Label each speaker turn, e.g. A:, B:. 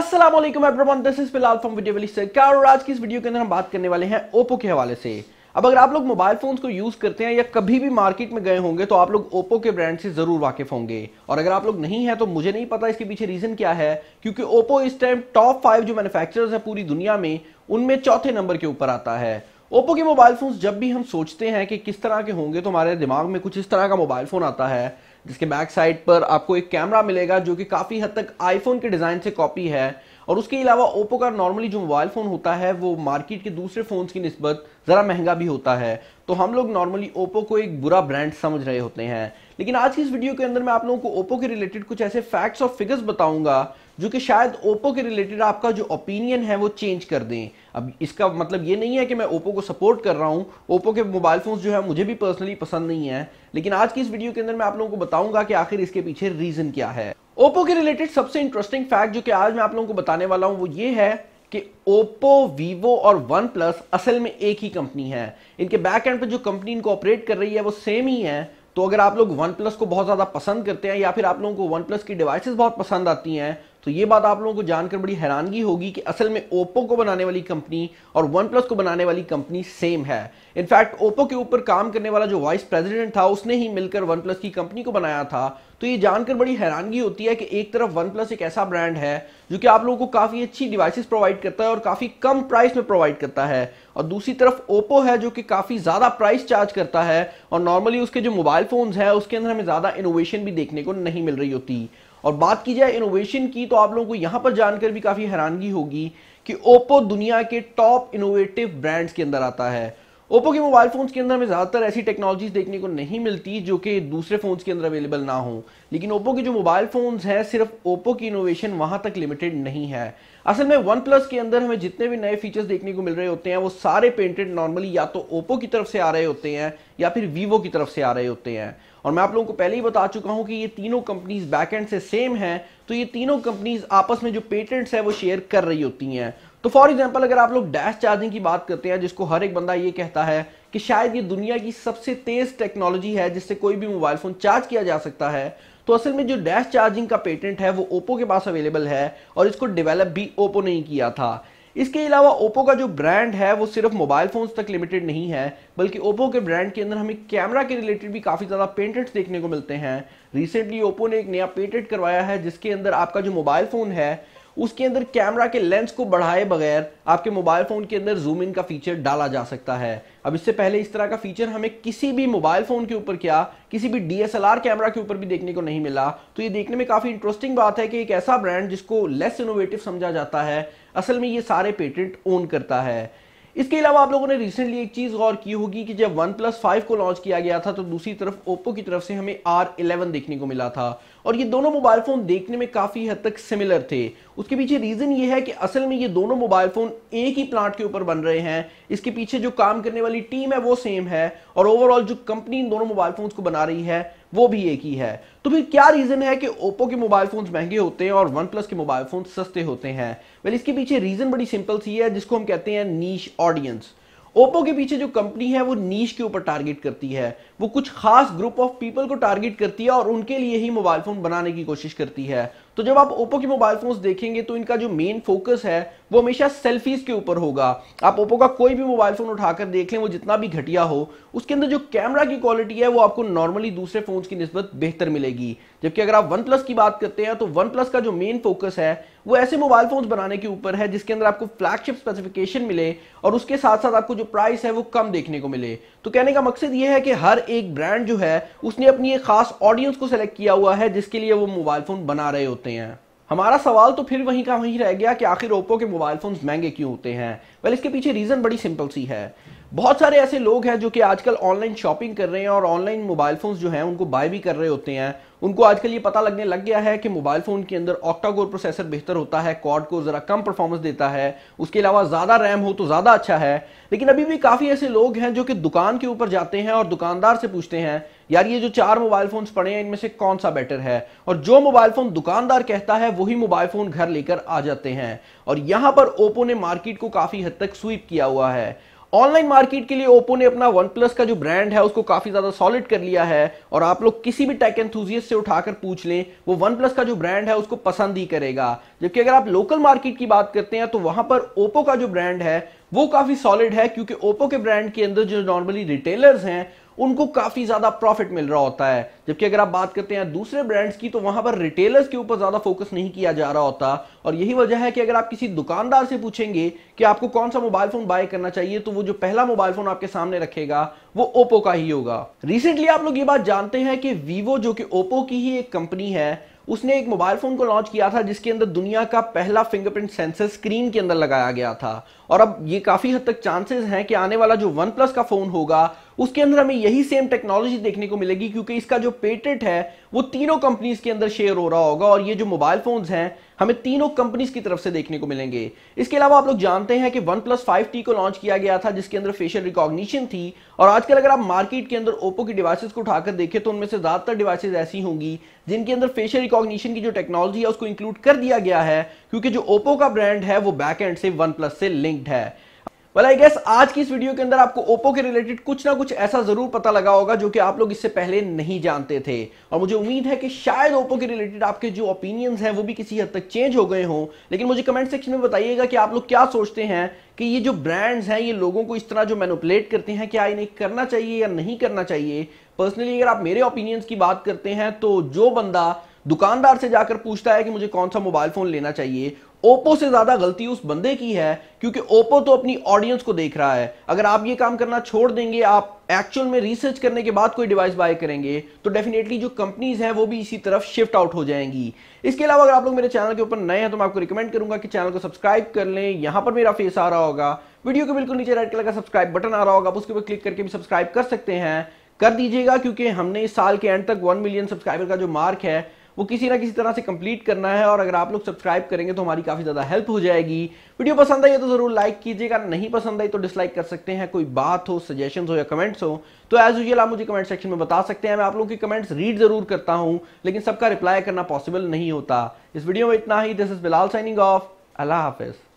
A: वालेकुम everyone this is Bilal from video Sarkar और आज की इस वीडियो के अंदर हम बात करने वाले हैं ओप्पो के हवाले से। अब अगर आप लोग मोबाइल फोन्स को यूज़ करते हैं या कभी भी मार्केट में गए होंगे तो आप लोग ओप्पो के ब्रांड से ज़रूर वाकिफ होंगे। और अगर आप लोग नहीं है तो मुझे नहीं पता इसके पीछे रीजन क्या है, क्योंकि ओप्पो इस टाइम टॉप फाइव जो मैन्युफैक्चरर्स है पूरी दुनिया में, उनमें चौथे नंबर के ऊपर आता है। ओप्पो के मोबाइल फोन्स जब भी हम सोचते हैं कि किस तरह के होंगे तो हमारे दिमाग में कुछ इस तरह का मोबाइल फ़ोन आता है। जिसके बैक साइड पर आपको एक कैमरा मिलेगा जो कि काफ़ी हद तक आईफोन के डिज़ाइन से कॉपी है। और उसके अलावा ओप्पो का नॉर्मली जो मोबाइल फ़ोन होता है, वो मार्केट के दूसरे फ़ोन की नस्बत ज़रा महँगा भी होता है। तो हम लोग नॉर्मली ओप्पो को एक बुरा ब्रांड समझ रहे होते हैं। लेकिन आज की इस वीडियो के अंदर मैं आप लोगों को ओप्पो के रिलेटेड कुछ ऐसे फैक्ट्स और फिगर्स बताऊँगा जो कि शायद ओप्पो के रिलेटेड आपका जो ओपिनियन है वो चेंज कर दें। अब इसका मतलब ये नहीं है कि मैं ओप्पो को सपोर्ट कर रहा हूँ। ओप्पो के मोबाइल फोन्स जो है, मुझे भी पर्सनली पसंद नहीं है। लेकिन आज की इस वीडियो के अंदर मैं आप लोगों को बताऊँगा कि आखिर इसके पीछे रीजन क्या है। ओप्पो के रिलेटेड सबसे इंटरेस्टिंग फैक्ट जो कि आज मैं आप लोगों को बताने वाला हूँ, वो ये है कि ओप्पो, वीवो और वन प्लस असल में एक ही कंपनी है। इनके बैक एंड पे जो कंपनी इनको ऑपरेट कर रही है, वो सेम ही है। तो अगर आप लोग वन प्लस को बहुत ज़्यादा पसंद करते हैं या फिर आप लोगों को वन प्लस की डिवाइसेस बहुत पसंद आती हैं तो ये बात आप लोगों को जानकर बड़ी हैरानगी होगी कि असल में ओप्पो को बनाने वाली कंपनी और वन प्लस को बनाने वाली कंपनी सेम है। इनफैक्ट ओप्पो के ऊपर काम करने वाला जो वाइस प्रेसिडेंट था, उसने ही मिलकर वन प्लस की कंपनी को बनाया था। तो ये जानकर बड़ी हैरानगी होती है कि एक तरफ़ वन प्लस एक ऐसा ब्रांड है जो कि आप लोगों को काफ़ी अच्छी डिवाइसेस प्रोवाइड करता है और काफ़ी कम प्राइस में प्रोवाइड करता है। और दूसरी तरफ़ ओप्पो है जो कि काफ़ी ज़्यादा प्राइस चार्ज करता है और नॉर्मली उसके जो मोबाइल फोन्स है, उसके अंदर हमें ज़्यादा इनोवेशन भी देखने को नहीं मिल रही होती। और बात की जाए इनोवेशन की तो आप लोगों को यहाँ पर जानकर भी काफ़ी हैरानगी होगी कि ओप्पो दुनिया के टॉप इनोवेटिव ब्रांड्स के अंदर आता है। ओप्पो के मोबाइल फोन्स के अंदर हमें ज़्यादातर ऐसी टेक्नोलॉजीज़ देखने को नहीं मिलती जो कि दूसरे फोन्स के अंदर अवेलेबल ना हो। लेकिन ओप्पो के जो मोबाइल फोन्स हैं, सिर्फ़ ओप्पो की इनोवेशन वहाँ तक लिमिटेड नहीं है। असल में वन प्लस के अंदर हमें जितने भी नए फीचर्स देखने को मिल रहे होते हैं, वो सारे पेंटेड नॉर्मली या तो ओप्पो की तरफ़ से आ रहे होते हैं या फिर वीवो की तरफ़ से आ रहे होते हैं। और मैं आप लोगों को पहले ही बता चुका हूँ कि ये तीनों कंपनीज़ बैकएंड से सेम हैं तो ये तीनों कंपनीज़ आपस में जो पेटेंट्स है, वो शेयर कर रही होती हैं। तो फॉर एग्ज़ाम्पल अगर आप लोग डैश चार्जिंग की बात करते हैं, जिसको हर एक बंदा ये कहता है कि शायद ये दुनिया की सबसे तेज टेक्नोलॉजी है, जिससे कोई भी मोबाइल फ़ोन चार्ज किया जा सकता है तो असल में जो डैश चार्जिंग का पेटेंट है, वो ओप्पो के पास अवेलेबल है और इसको डेवलप भी ओप्पो नहीं किया था। इसके अलावा ओप्पो का जो ब्रांड है, वो सिर्फ़ मोबाइल फोन्स तक लिमिटेड नहीं है, बल्कि ओप्पो के ब्रांड के अंदर हमें कैमरा के रिलेटेड भी काफ़ी ज़्यादा पेटेंट्स देखने को मिलते हैं। रिसेंटली ओप्पो ने एक नया पेटेंट करवाया है, जिसके अंदर आपका जो मोबाइल फ़ोन है उसके अंदर कैमरा के लेंस को बढ़ाए बगैर आपके मोबाइल फ़ोन के अंदर जूम इन का फीचर डाला जा सकता है। अब इससे पहले इस तरह का फीचर हमें किसी भी मोबाइल फ़ोन के ऊपर क्या, किसी भी डीएसएलआर कैमरा के ऊपर भी देखने को नहीं मिला। तो ये देखने में काफ़ी इंटरेस्टिंग बात है कि एक ऐसा ब्रांड जिसको लेस इनोवेटिव समझा जाता है, असल में ये सारे पेटेंट ओन करता है। इसके अलावा आप लोगों ने रिसेंटली एक चीज़ गौर की होगी कि जब वन प्लस फाइव को लॉन्च किया गया था तो दूसरी तरफ़ ओप्पो की तरफ़ से हमें आर इलेवन देखने को मिला था। और ये दोनों मोबाइल फ़ोन देखने में काफ़ी हद तक सिमिलर थे। उसके पीछे रीजन ये है कि असल में ये दोनों मोबाइल फ़ोन एक ही प्लांट के ऊपर बन रहे हैं। इसके पीछे जो काम करने वाली टीम है, वो सेम है। और ओवरऑल जो कंपनी इन दोनों मोबाइल फ़ोन को बना रही है वो भी एक ही है। तो फिर क्या रीजन है कि ओप्पो के मोबाइल फ़ोन महँगे होते हैं और वन प्लस के मोबाइल फ़ोन सस्ते होते हैं? वेल इसके पीछे रीजन बड़ी सिंपल सी है, जिसको हम कहते हैं नीच ऑडियंस ओप्पो के पीछे जो कंपनी है, वो नीच के ऊपर टारगेट करती है। वो कुछ खास ग्रुप ऑफ़ पीपल को टारगेट करती है और उनके लिए ही मोबाइल फ़ोन बनाने की कोशिश करती है। तो जब आप ओप्पो के मोबाइल फोन्स देखेंगे तो इनका जो मेन फोकस है, वो हमेशा सेल्फीज के ऊपर होगा। आप ओप्पो का कोई भी मोबाइल फ़ोन उठाकर देख लें, वो जितना भी घटिया हो, उसके अंदर जो कैमरा की क्वालिटी है, वो आपको नॉर्मली दूसरे फोन्स की नस्बत बेहतर मिलेगी। जबकि अगर आप वन प्लस की बात करते हैं तो वन प्लस का जो मेन फोकस है वो ऐसे मोबाइल फोन्स बनाने के ऊपर है, जिसके अंदर आपको फ्लैगशिप स्पेसिफिकेशन मिले और उसके साथ साथ आपको जो प्राइस है वो कम देखने को मिले। तो कहने का मकसद ये है कि हर एक ब्रांड जो है, उसने अपनी एक खास ऑडियंस को सेलेक्ट किया हुआ है, जिसके लिए वो मोबाइल फ़ोन बना रहे होते हैं। हमारा सवाल तो फिर वहीं का वहीं रह गया कि आखिर ओप्पो के मोबाइल फोन्स महँगे क्यों होते हैं? वेल इसके पीछे रीजन बड़ी सिंपल सी है। बहुत सारे ऐसे लोग हैं जो कि आजकल ऑनलाइन शॉपिंग कर रहे हैं और ऑनलाइन मोबाइल फोन्स जो हैं, उनको बाय भी कर रहे होते हैं। उनको आजकल ये पता लगने लग गया है कि मोबाइल फ़ोन के अंदर ऑक्टाकोर प्रोसेसर बेहतर होता है, क्वाड को जरा कम परफॉर्मेंस देता है, उसके अलावा ज़्यादा रैम हो तो ज़्यादा अच्छा है। लेकिन अभी भी काफ़ी ऐसे लोग हैं जो कि दुकान के ऊपर जाते हैं और दुकानदार से पूछते हैं, यार ये जो चार मोबाइल फ़ोन पड़े हैं, इनमें से कौन सा बेटर है? और जो मोबाइल फ़ोन दुकानदार कहता है, वही मोबाइल फ़ोन घर लेकर आ जाते हैं। और यहाँ पर ओप्पो ने मार्केट को काफ़ी हद तक स्वीप किया हुआ है। ऑनलाइन मार्केट के लिए ओप्पो ने अपना वन प्लस का जो ब्रांड है, उसको काफ़ी ज़्यादा सॉलिड कर लिया है और आप लोग किसी भी टेक एंथुजियस्ट से उठाकर पूछ लें, वो वन प्लस का जो ब्रांड है, उसको पसंद ही करेगा। जबकि अगर आप लोकल मार्केट की बात करते हैं तो वहाँ पर ओप्पो का जो ब्रांड है, वो काफ़ी सॉलिड है, क्योंकि ओप्पो के ब्रांड के अंदर जो नॉर्मली रिटेलर्स हैं, उनको काफ़ी ज़्यादा प्रॉफिट मिल रहा होता है। जबकि अगर आप बात करते हैं दूसरे ब्रांड्स की तो वहाँ पर रिटेलर्स के ऊपर ज़्यादा फोकस नहीं किया जा रहा होता। और यही वजह है कि अगर आप किसी दुकानदार से पूछेंगे कि आपको कौन सा मोबाइल फ़ोन बाय करना चाहिए तो वो जो पहला मोबाइल फ़ोन आपके सामने रखेगा, वो ओप्पो का ही होगा। रिसेंटली आप लोग ये बात जानते हैं कि वीवो जो कि ओप्पो की ही एक कंपनी है, उसने एक मोबाइल फ़ोन को लॉन्च किया था, जिसके अंदर दुनिया का पहला फिंगरप्रिंट सेंसर स्क्रीन के अंदर लगाया गया था। और अब ये काफ़ी हद तक चांसेस हैं कि आने वाला जो वन प्लस का फ़ोन होगा, उसके अंदर हमें यही सेम टेक्नोलॉजी देखने को मिलेगी, क्योंकि इसका जो पेटेंट है, वो तीनों कंपनीज़ के अंदर शेयर हो रहा होगा और ये जो मोबाइल फोन्स हैं, हमें तीनों कंपनीज़ की तरफ़ से देखने को मिलेंगे। इसके अलावा आप लोग जानते हैं कि वन प्लस फाइव टी को लॉन्च किया गया था, जिसके अंदर फेशियल रिकॉग्निशन थी, और आजकल अगर आप मार्केट के अंदर ओप्पो की डिवाइसेस को उठाकर देखें तो उनमें से ज़्यादातर डिवाइसेस ऐसी होंगी, जिनके अंदर फेशियल रिकॉग्निशन की जो टेक्नोलॉजी है, उसको इंक्लूड कर दिया गया है, क्योंकि जो ओप्पो का ब्रांड है, वो बैक एंड से वन से लिंक्ड है। वेल आई गेस आज की इस वीडियो के अंदर आपको ओप्पो के रिलेटेड कुछ ना कुछ ऐसा ज़रूर पता लगा होगा जो कि आप लोग इससे पहले नहीं जानते थे। और मुझे उम्मीद है कि शायद ओप्पो के रिलेटेड आपके जो ओपिनियंस हैं, वो भी किसी हद तक चेंज हो गए हों। लेकिन मुझे कमेंट सेक्शन में बताइएगा कि आप लोग क्या सोचते हैं कि ये जो ब्रांड्स हैं, ये लोगों को इस तरह जो मैनुपलेट करते हैं, क्या इन्हें करना चाहिए या नहीं करना चाहिए? पर्सनली अगर आप मेरे ओपिनियंस की बात करते हैं तो जो बंदा दुकानदार से जाकर पूछता है कि मुझे कौन सा मोबाइल फ़ोन लेना चाहिए ओप्पो से ज़्यादा गलती उस बंदे की है, क्योंकि ओप्पो तो अपनी ऑडियंस को देख रहा है। अगर आप ये काम करना छोड़ देंगे, आप एक्चुअल में रिसर्च करने के बाद कोई डिवाइस बाय करेंगे तो डेफिनेटली जो कंपनीज़ हैं, वो भी इसी तरफ़ शिफ्ट आउट हो जाएँगी। इसके अलावा अगर आप लोग मेरे चैनल के ऊपर नए हैं तो मैं आपको रिकमेंड करूँगा कि चैनल को सब्सक्राइब कर लें। यहाँ पर मेरा फेस आ रहा होगा। वीडियो के बिल्कुल नीचे रेड कलर का सब्सक्राइब बटन आ रहा होगा। उसके ऊपर क्लिक करके भी सब्सक्राइब कर सकते हैं। कर दीजिएगा, क्योंकि हमने इस साल के एंड तक वन मिलियन सब्सक्राइबर का जो मार्क है वो किसी ना किसी तरह से कंप्लीट करना है और अगर आप लोग सब्सक्राइब करेंगे तो हमारी काफ़ी ज़्यादा हेल्प हो जाएगी। वीडियो पसंद आई तो ज़रूर लाइक कीजिएगा, नहीं पसंद आई तो डिसलाइक कर सकते हैं। कोई बात हो सजेशन हो या कमेंट्स हो तो एज यूजल आप मुझे कमेंट सेक्शन में बता सकते हैं। मैं आप लोगों की कमेंट्स रीड ज़रूर करता हूँ, लेकिन सबका रिप्लाई करना पॉसिबल नहीं होता। इस वीडियो में इतना ही। This is Bilal signing off Allah हाफिज़।